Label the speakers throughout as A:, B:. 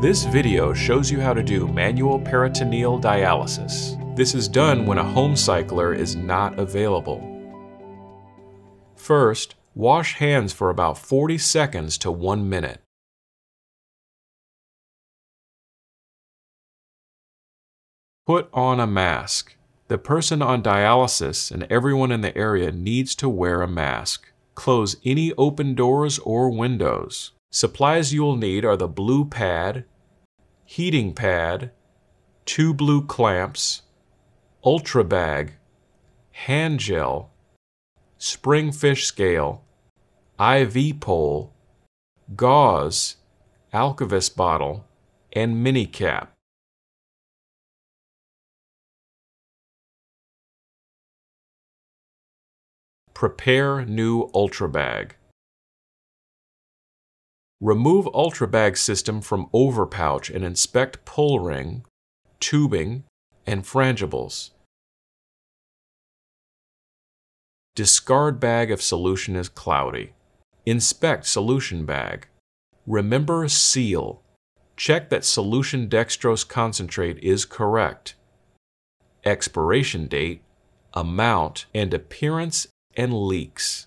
A: This video shows you how to do manual peritoneal dialysis. This is done when a home cycler is not available. First, wash hands for about 40 seconds to 1 minute. Put on a mask. The person on dialysis and everyone in the area needs to wear a mask. Close any open doors or windows. Supplies you will need are the blue pad, heating pad, two blue clamps, ultra bag, hand gel, spring fish scale, IV pole, gauze, Alcavis bottle, and mini cap. Prepare new ultra bag. Remove ultrabag system from overpouch and inspect pull ring, tubing, and frangibles. Discard bag if solution is cloudy. Inspect solution bag. Remember seal. Check that solution dextrose concentrate is correct. Expiration date, amount, and appearance and leaks.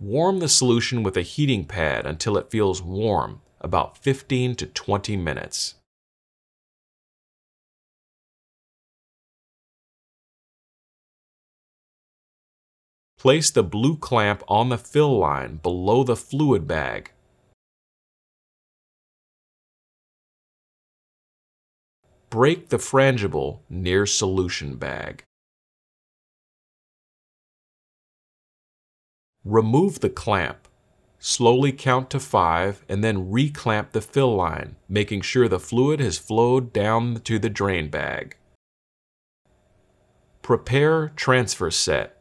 A: Warm the solution with a heating pad until it feels warm, about 15 to 20 minutes. Place the blue clamp on the fill line below the fluid bag. Break the frangible near solution bag. Remove the clamp. Slowly count to five and then reclamp the fill line, making sure the fluid has flowed down to the drain bag. Prepare transfer set.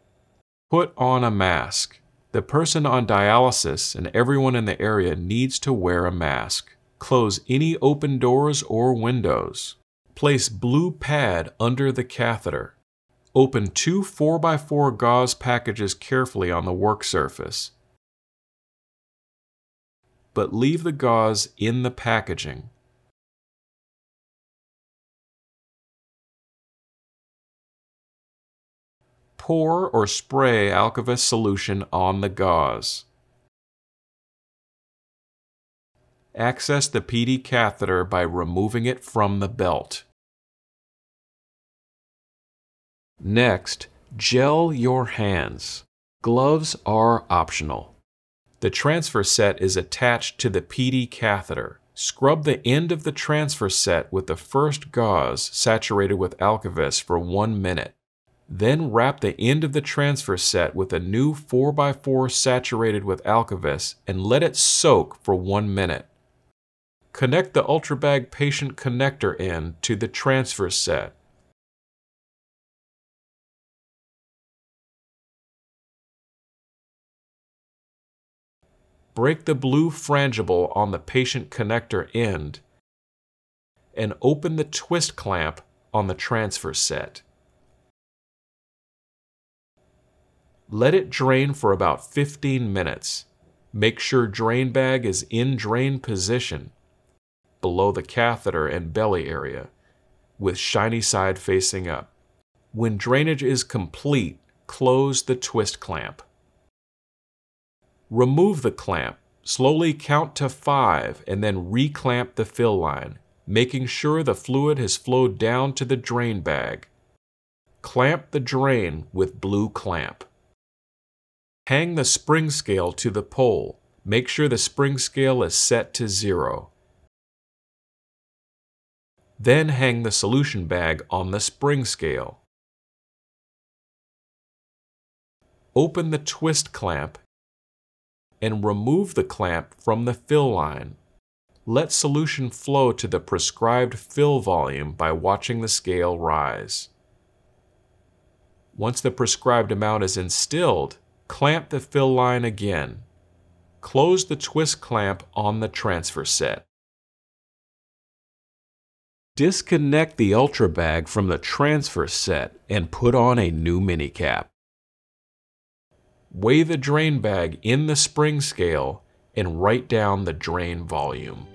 A: Put on a mask. The person on dialysis and everyone in the area needs to wear a mask. Close any open doors or windows. Place blue pad under the catheter. Open two 4x4 gauze packages carefully on the work surface, but leave the gauze in the packaging. Pour or spray Alcavis solution on the gauze. Access the PD catheter by removing it from the belt. Next, gel your hands. Gloves are optional. The transfer set is attached to the PD catheter. Scrub the end of the transfer set with the first gauze saturated with Alcavis for one minute. Then wrap the end of the transfer set with a new 4x4 saturated with Alcavis and let it soak for one minute. Connect the UltraBag patient connector end to the transfer set. Break the blue frangible on the patient connector end, and open the twist clamp on the transfer set. Let it drain for about 15 minutes. Make sure drain bag is in drain position below the catheter and belly area with shiny side facing up. When drainage is complete, close the twist clamp. Remove the clamp. Slowly count to five and then reclamp the fill line, making sure the fluid has flowed down to the drain bag. Clamp the drain with blue clamp. Hang the spring scale to the pole. Make sure the spring scale is set to zero. Then hang the solution bag on the spring scale. Open the twist clamp and remove the clamp from the fill line. Let solution flow to the prescribed fill volume by watching the scale rise. Once the prescribed amount is instilled, clamp the fill line again. Close the twist clamp on the transfer set. Disconnect the Ultra bag from the transfer set and put on a new mini cap. Weigh the drain bag in the spring scale and write down the drain volume.